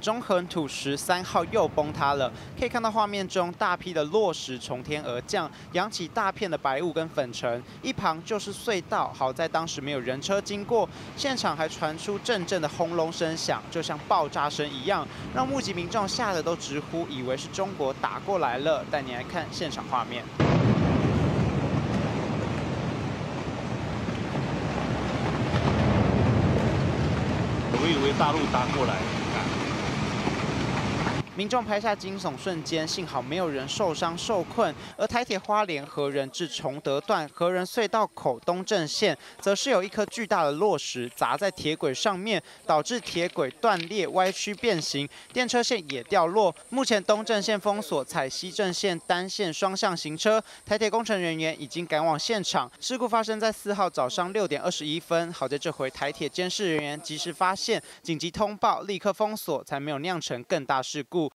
中横土十三号又崩塌了，可以看到画面中大批的落石从天而降，扬起大片的白雾跟粉尘，一旁就是隧道。好在当时没有人车经过，现场还传出阵阵的轰隆声响，就像爆炸声一样，让目击民众吓得都直呼，以为是中国打过来了。带你来看现场画面。我以为大陆打过来。民众拍下惊悚瞬间，幸好没有人受伤受困。而台铁花莲河仁至崇德段河仁隧道口东正线，则是有一颗巨大的落石砸在铁轨上面，导致铁轨断裂、歪曲变形，电车线也掉落。目前东正线封锁，采西正线单线双向行车。台铁工程人员已经赶往现场。事故发生在四号早上六点二十一分，好在这回台铁监视人员及时发现，紧急通报，立刻封锁，才没有酿成更大事故。